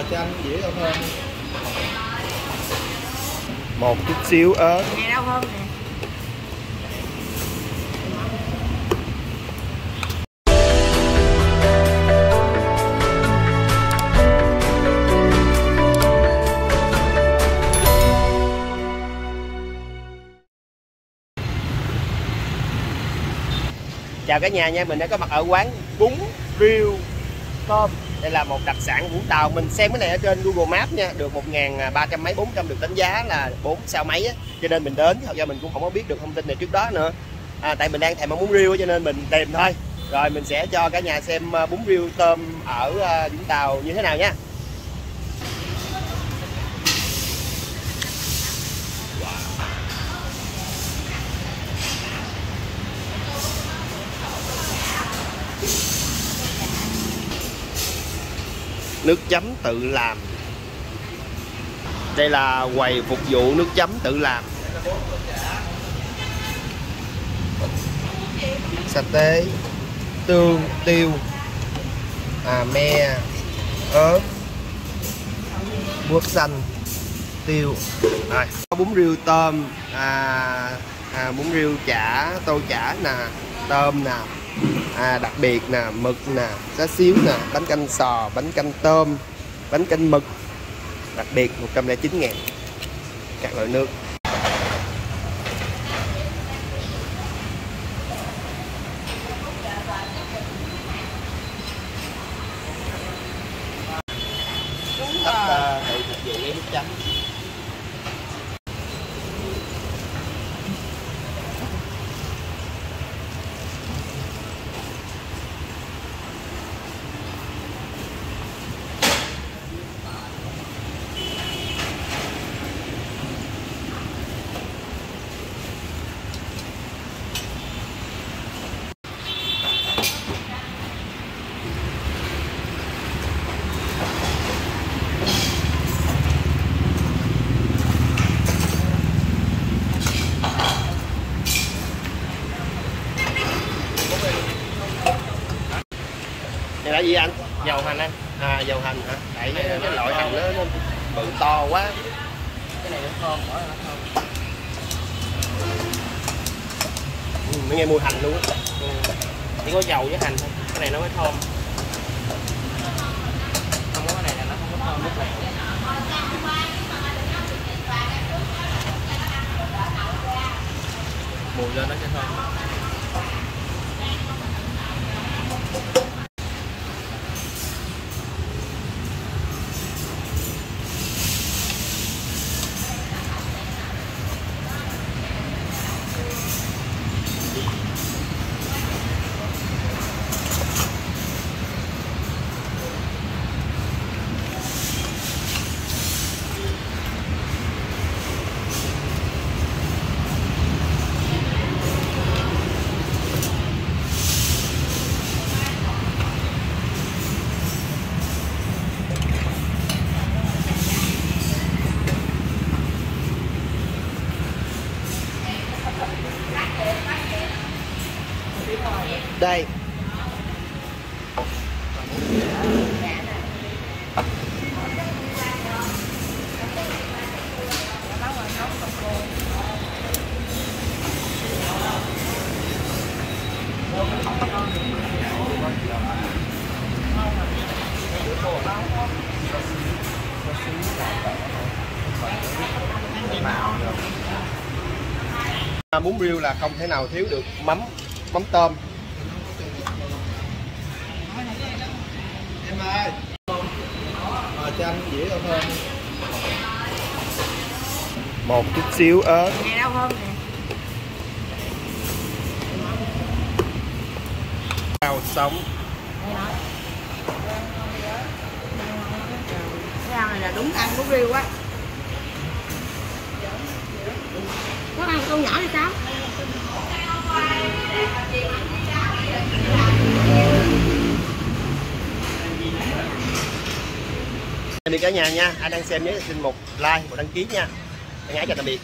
Ờ, chanh dĩa rau thơm một chút xíu ớt. Nè đâu không nè. chào cả nhà nha mình đã có mặt ở quán bún riêu tôm đây là một đặc sản Vũng Tàu. Mình xem cái này ở trên Google Maps nha. Được một ngàn à, ba trăm mấy bốn trăm được đánh giá là bốn sao mấy á. Cho nên mình đến thật ra mình cũng không có biết được thông tin này trước đó nữa. À, tại mình đang thèm món bún riêu cho nên mình tìm thôi. Rồi mình sẽ cho cả nhà xem à, bún riêu tôm ở à, Vũng Tàu như thế nào nha. Nước chấm tự làm. Đây là quầy phục vụ nước chấm tự làm. Sạch tế tương tiêu à, me ớt bước xanh tiêu. Rồi. Có bún riêu tôm à, à, bún riêu chả tô chả nè tôm nè à, đặc biệt nè mực nè xá xíu nè bánh canh sò bánh canh tôm bánh canh mực. Đặc biệt 109 ngàn. Các loại nước. Phục vụ lấy nước chấm là gì anh dầu hành anh. À dầu hành hả? Tại cái, cái loại hành nó, nó bự to quá. Cái này nó thơm bỏ nó thơm. Ừ, mới nghe mùi hành luôn á. Ừ. chỉ có dầu với hành thôi. Cái này nó mới thơm. Không có cái này là nó không có thơm lúc này mùi lên nó sẽ thơm đây. Bún riêu là không thể nào thiếu được mắm mắm tôm. Ơi ờ, chanh dĩa rau thơm một chút xíu ớt Nè đâu không nè. rau sống. Cái rau này là đúng ăn bún riêu á. Có ăn con nhỏ thì sao? Tạm biệt cả nhà nha. Ai đang xem nhớ xin một like, một đăng ký nha. Thân ái chào tạm biệt.